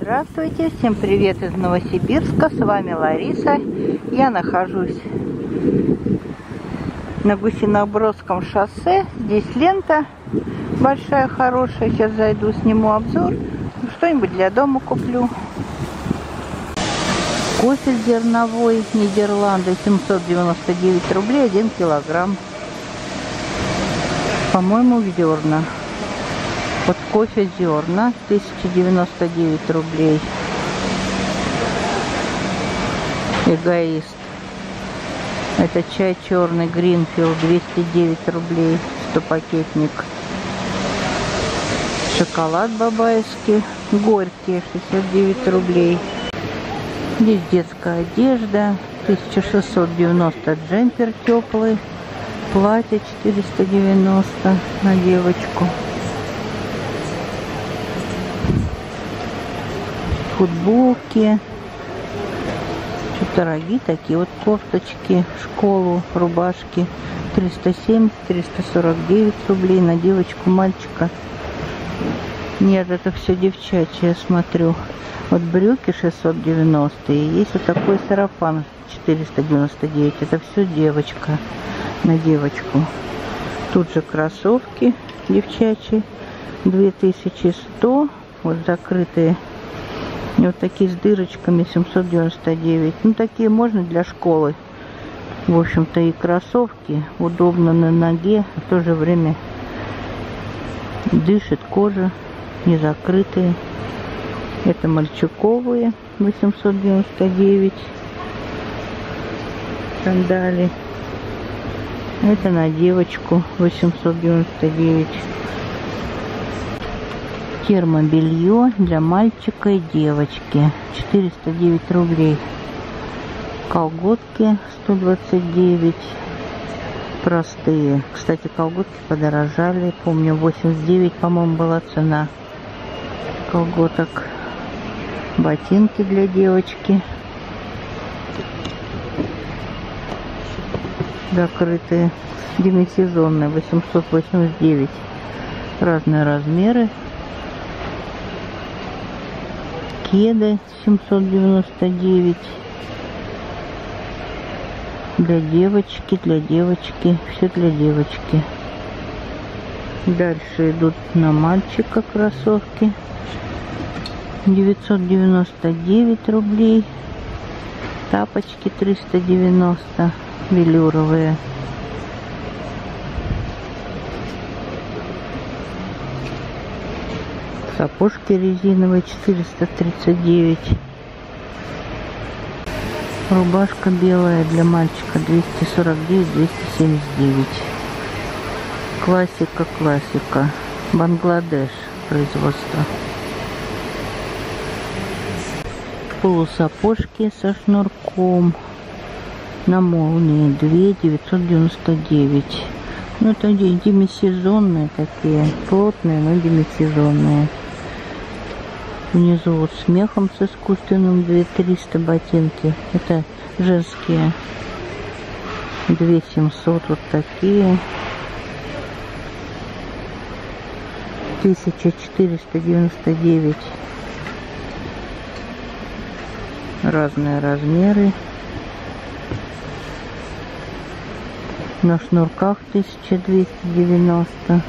Здравствуйте, всем привет из Новосибирска, с вами Лариса. Я нахожусь на Гусинобродском шоссе. Здесь лента большая, хорошая. Сейчас зайду, сниму обзор. Что-нибудь для дома куплю. Кофе зерновой Нидерланды 799 рублей 1 килограмм. По-моему, зерна. Кофе зерна 1099 рублей. Эгоист. Это чай черный Гринфилд 209 рублей 100 пакетник. Шоколад бабайский горький 69 рублей. Здесь детская одежда 1690 джемпер теплый. Платье 490 на девочку. Футболки. Что дорогие такие вот кофточки, школу, рубашки. 370-349 рублей на девочку, мальчика. Нет, это все девчачье, я смотрю. Вот брюки 690 и есть вот такой сарафан 499. Это все девочка на девочку. Тут же кроссовки девчачьи 2100. Вот закрытые вот такие с дырочками 799. Ну, такие можно для школы. В общем-то, и кроссовки. Удобно на ноге. В то же время дышит кожа. Не закрытые. Это мальчуковые 899 сандали. Это на девочку 899 термобелье для мальчика и девочки. 409 рублей. Колготки 129 простые. Кстати колготки подорожали. Помню 89 по-моему была цена колготок. Ботинки для девочки. Закрытые. Демисезонные. 889 разные размеры кеды 799 для девочки для девочки все для девочки. Дальше идут на мальчика кроссовки. 999 рублей. Тапочки 390 велюровые сапожки резиновые 439 рубашка белая для мальчика 249 279 классика классика. Бангладеш производство полусапожки со шнурком на молнии 2 999 ну это демисезонные такие плотные но демисезонные Внизу вот смехом с искусственным 2300 ботинки. Это женские 2700 вот такие. 1499 разные размеры на шнурках 1290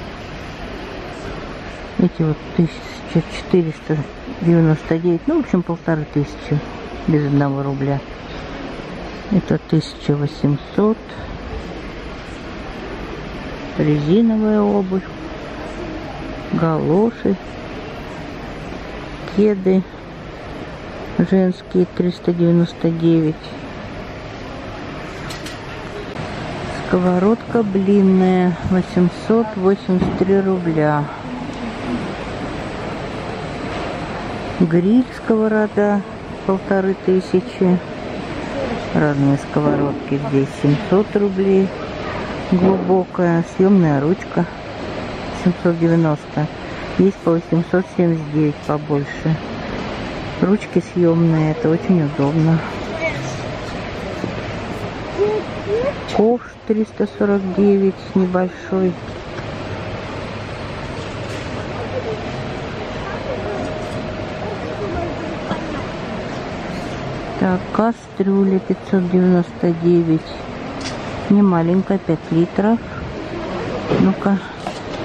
эти вот 1400 99, ну, в общем, полторы тысячи без одного рубля. Это 1800. Резиновая обувь, галоши, кеды женские 399. Сковородка блинная 883 рубля. Гриль сковорода полторы тысячи. Разные сковородки здесь 700 рублей. Глубокая съемная ручка 790 есть по 879 побольше. Ручки съемные это очень удобно. Ковш 349 небольшой Так, кастрюля 599. Не маленькая, 5 литров. Ну-ка,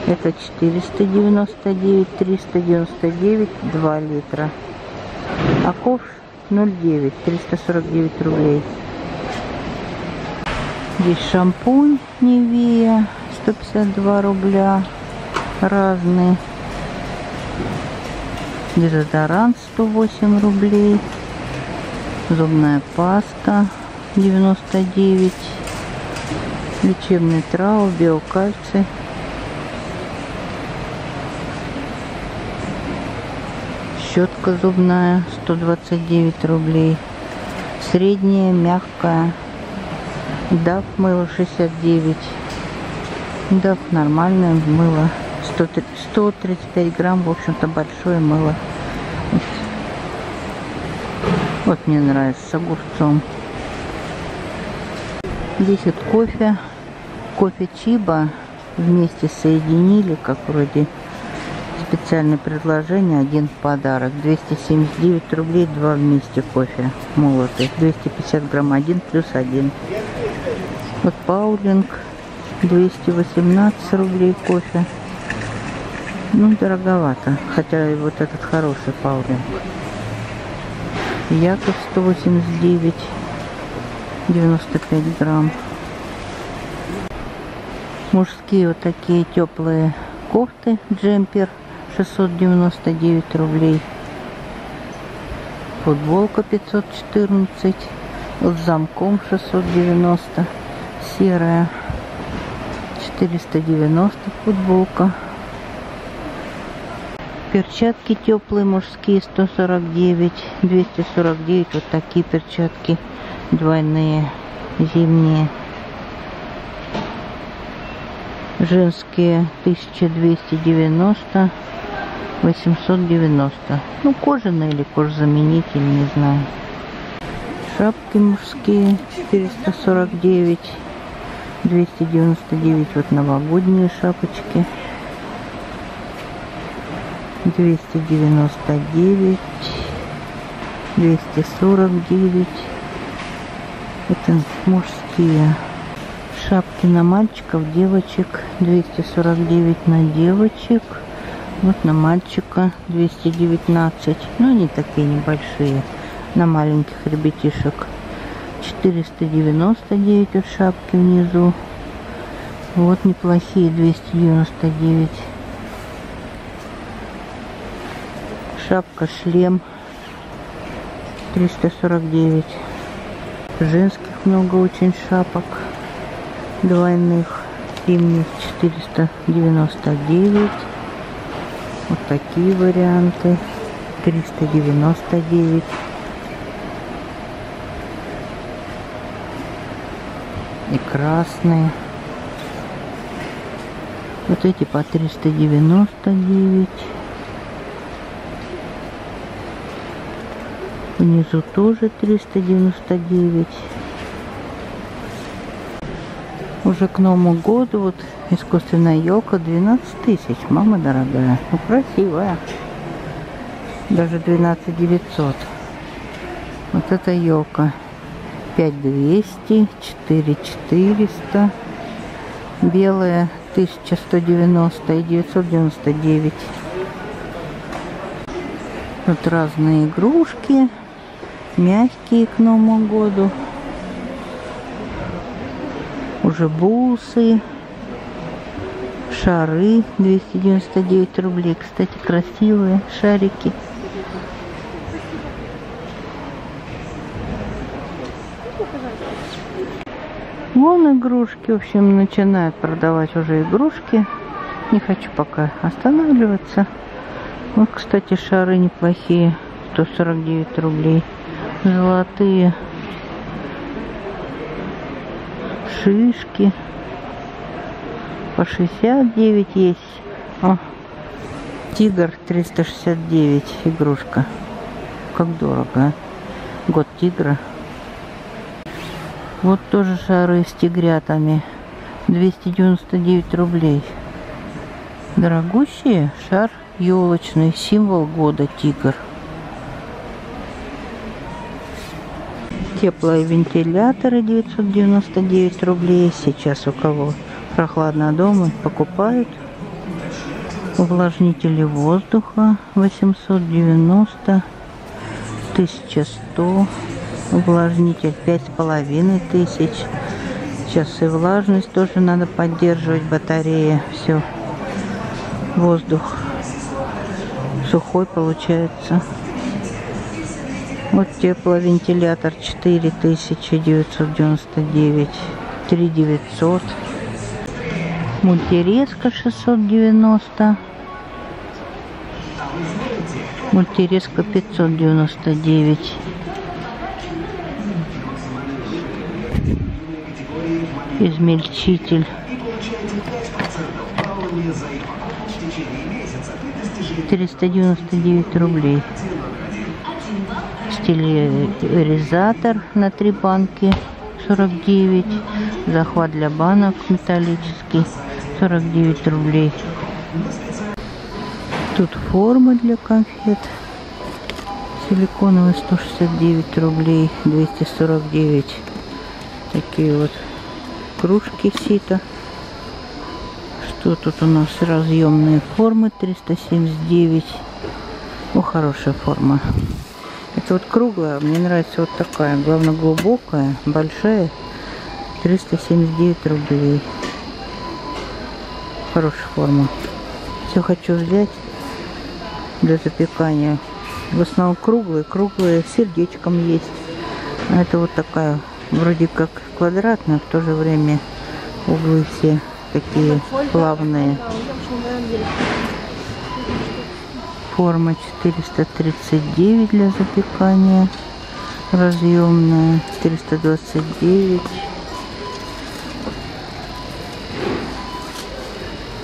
это 499, 399, 2 литра. А ковш 0,9, 349 рублей. Здесь шампунь Невея, 152 рубля, разные. Дезодорант 108 рублей. Зубная паста 99. Лечебный трав, биокальций. Щетка зубная 129 рублей. Средняя, мягкая. DAF мыло 69. DAF нормальное мыло. 135 грамм, в общем-то, большое мыло. Вот мне нравится с огурцом. Здесь вот кофе. Кофе Чиба вместе соединили, как вроде специальное предложение, один подарок. 279 рублей, два вместе кофе молотый. 250 грамм, один плюс один. Вот Паулинг, 218 рублей кофе. Ну, дороговато. Хотя и вот этот хороший Паулинг. Яков 189, 95 грамм. Мужские вот такие теплые кофты, джемпер 699 рублей. Футболка 514, вот с замком 690, серая 490 футболка. Перчатки теплые мужские 149, 249. Вот такие перчатки двойные, зимние. Женские 1290, 890. Ну, кожаные или кожзаменитель, не знаю. Шапки мужские 449, 299. Вот новогодние шапочки. 299, 249. Это мужские шапки на мальчиков, девочек. 249 на девочек. Вот на мальчика 219. Но они такие небольшие. На маленьких ребятишек. 499 от шапки внизу. Вот неплохие 299. Шапка, шлем 349. Женских много очень шапок. Двойных. Зимних 499. Вот такие варианты. 399. И красные. Вот эти по 399. Внизу тоже 399. Уже к Новому году вот искусственная елка 12 тысяч. Мама дорогая. Ну, красивая. Даже 12 900. Вот эта елка. 5200, 4400. Белая 1190 и 999. Тут разные игрушки мягкие к Новому году. Уже бусы, шары 299 рублей. Кстати, красивые шарики. Вон игрушки, в общем, начинают продавать уже игрушки. Не хочу пока останавливаться. Вот, кстати, шары неплохие. 149 рублей золотые шишки по 69 есть. О, тигр 369 игрушка. Как дорого а? год тигра. Вот тоже шары с тигрятами. 299 рублей. Дорогущие шар елочный символ года тигр Теплые вентиляторы 999 рублей. Сейчас у кого прохладно дома покупают. Увлажнители воздуха 890 1100 увлажнитель пять с половиной тысяч сейчас и влажность тоже надо поддерживать батарея все воздух сухой получается вот тепловентилятор 4999 3900 мультирезка 690 мультирезка 599 измельчитель. 499 рублей стерилизатор на три банки 49 захват для банок металлический 49 рублей тут форма для конфет силиконовая 169 рублей 249 такие вот кружки сито что тут у нас разъемные формы 379 о хорошая форма это вот круглая мне нравится вот такая главное глубокая большая 379 рублей. Хорошая форма. Все хочу взять для запекания. В основном круглые круглые с сердечком есть. Это вот такая вроде как квадратная в то же время углы все такие плавные форма 439 для запекания разъемная 429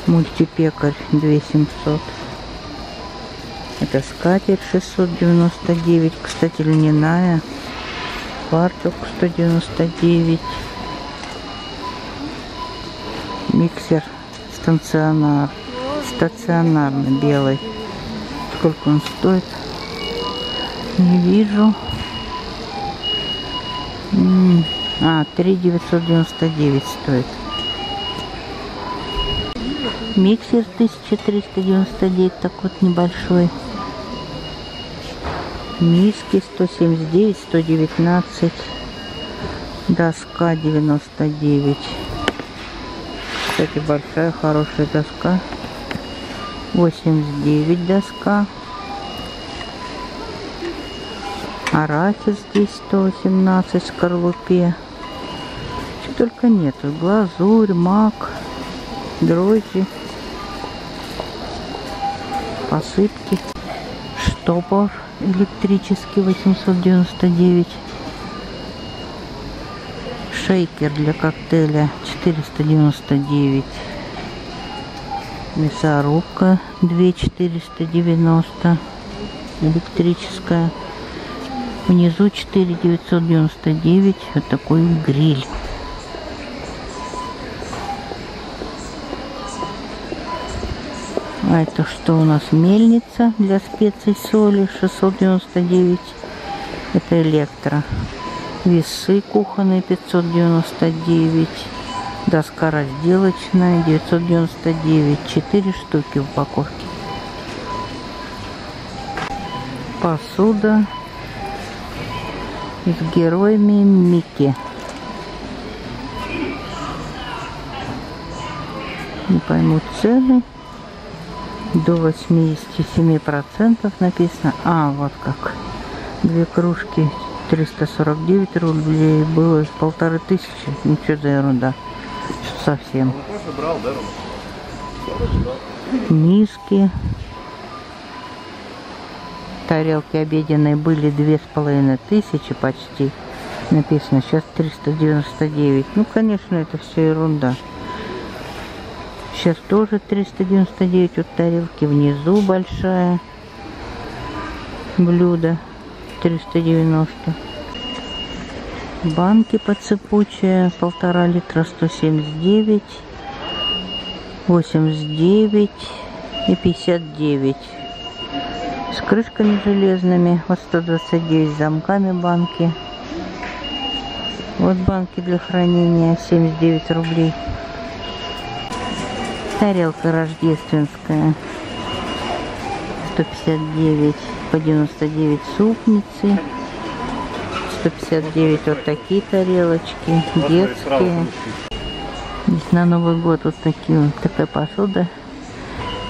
мультипекарь 2700 это скатерть 699 кстати льняная. Фартук 199 миксер станционар. Стационарный белый сколько он стоит. Не вижу. А 3 999 стоит. Миксер 1399 так вот небольшой. Миски 179 119 доска 99 кстати большая хорошая доска 89 доска. Арахис здесь 118 в скорлупе. Что только нету. Глазурь мак дрожжи посыпки штопор электрический 899 шейкер для коктейля 499 мясорубка 2490 электрическая внизу 4999 вот такой гриль А это что у нас? Мельница для специй соли 699. Это электро. Весы кухонные 599. Доска разделочная 999. 4 штуки в упаковке. Посуда с героями Микки. Не пойму цены до 87% написано. А, вот как. Две кружки 349 рублей было полторы тысячи. Ну что за ерунда. Совсем. Миски. Тарелки обеденные были две с половиной тысячи почти. Написано сейчас 399. Ну, конечно, это все ерунда. Сейчас тоже 399 от тарелки. Внизу большая блюдо 390. Банки подсыпучие полтора литра 179, 89 и 59. С крышками железными, вот 129 замками банки. Вот банки для хранения 79 рублей. Тарелка рождественская 159 по 99 супницы. 159 вот такие тарелочки, детские. Здесь на Новый год вот такие вот такая посуда.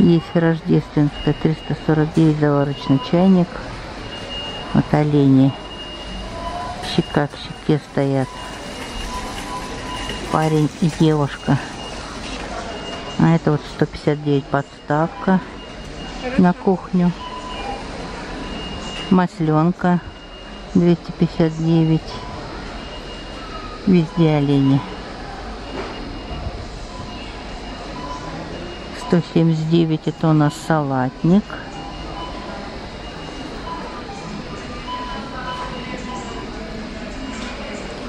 Есть рождественская 349 заварочный чайник. Вот олени. Щека к щеке стоят. Парень и девушка. А это вот 159 подставка на кухню. Масленка 259. Везде олени. 179 это у нас салатник.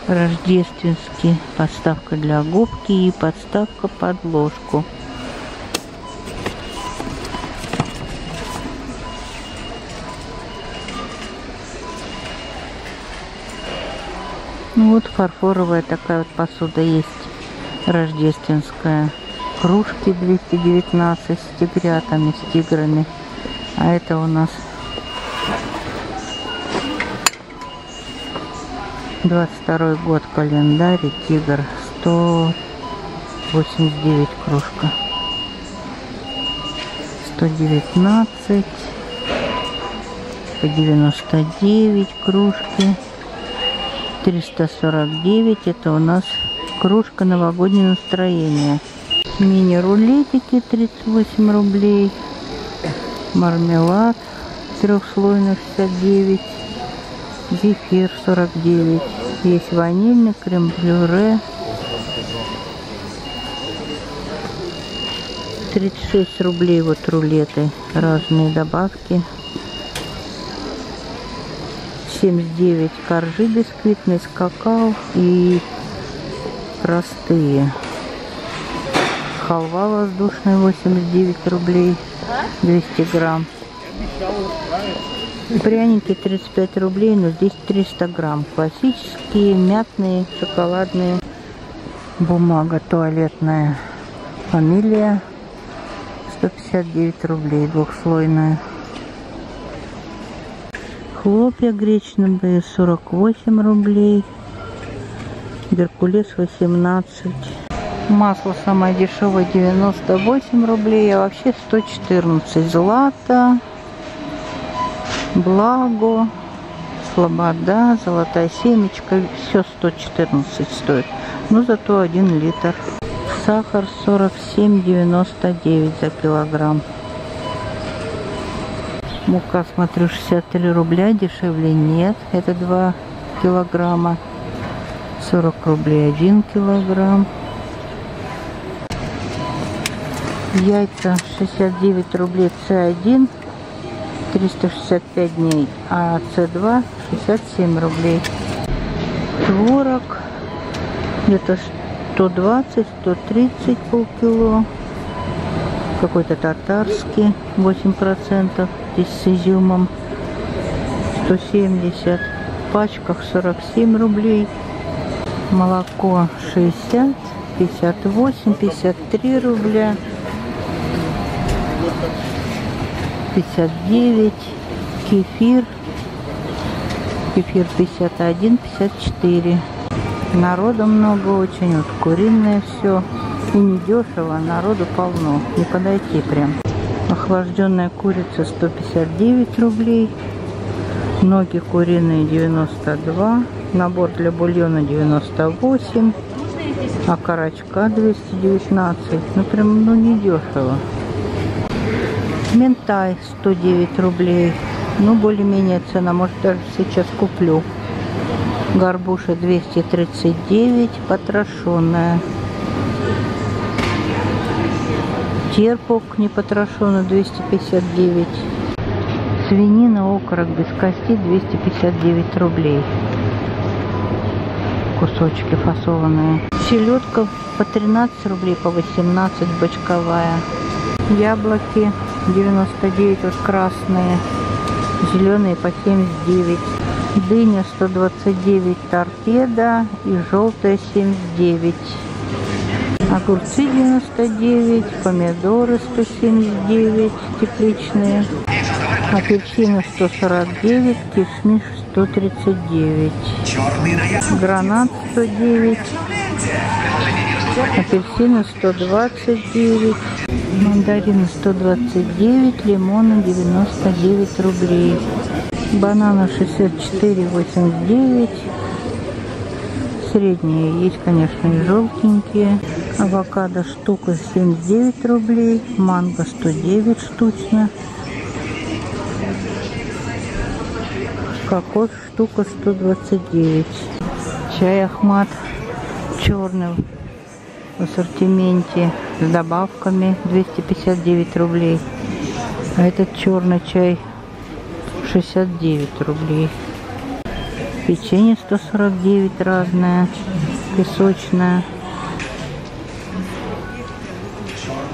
Рождественский. Подставка для губки и подставка под ложку. Ну вот фарфоровая такая вот посуда есть, рождественская. Кружки 219 с тигрятами, с тиграми. А это у нас 22 год календарь тигр 189 кружка 119 по 99 кружки 349 это у нас кружка новогоднее настроение. Мини-рулетики 38 рублей. Мармелад трехслойный 69. Зефир 49. Есть ванильный, крем-брюре. 36 рублей вот рулеты. Разные добавки. 79 коржи бисквитные с какао и простые. Халва воздушная 89 рублей 200 грамм. Пряники 35 рублей, но здесь 300 грамм. Классические, мятные, шоколадные. Бумага туалетная. Фамилия 159 рублей, двухслойная. Хлопья гречневые 48 рублей. Геркулес 18. Масло самое дешевое 98 рублей, а вообще 114. Злато, Благо, Слобода, Золотая семечка. Все 114 стоит. Но зато 1 литр. Сахар 47,99 за килограмм. Мука, смотрю, 63 рубля, дешевле нет. Это 2 килограмма. 40 рублей 1 килограмм. Яйца 69 рублей С1, 365 дней, а С2 67 рублей. Творог где-то 120-130 полкило. Какой-то татарский 8% здесь с изюмом 170 в пачках 47 рублей молоко 60 58 53 рубля 59 кефир кефир 51 54 народу много очень вот куриное все и не дешево народу полно не подойти прям Охлажденная курица 159 рублей. Ноги куриные 92. Набор для бульона 98. А карачка 219. Ну прям ну не дешево. Ментай 109 рублей. Ну более-менее цена. Может даже сейчас куплю. Горбуша 239. Потрошенная. Терпок непотрошенный 259 свинина окорок без кости 259 рублей. Кусочки фасованные. Селедка по 13 рублей по 18 бочковая. Яблоки 99 вот красные. Зеленые по 79 Дыня 129 торпеда и желтая 79. Огурцы 99, помидоры 179 тепличные, апельсины 149, кишмиш 139, гранат 109, апельсины 129, мандарины 129, лимоны 99 рублей, бананы 64,89, средние есть, конечно, и желтенькие, авокадо штука 79 рублей, манго 109 штучно, кокос штука 129, чай Ахмат черный в ассортименте с добавками 259 рублей. А этот черный чай 69 рублей. Печенье 149 разное, песочное.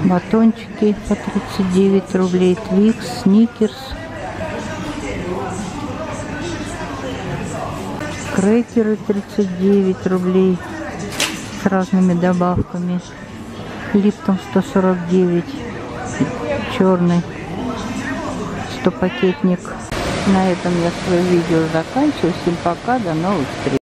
Батончики по 39 рублей. Твикс, Сникерс. Крекеры 39 рублей с разными добавками. Липтон 149, черный, 100 пакетник. На этом я свое видео заканчиваю. Всем пока, до новых встреч.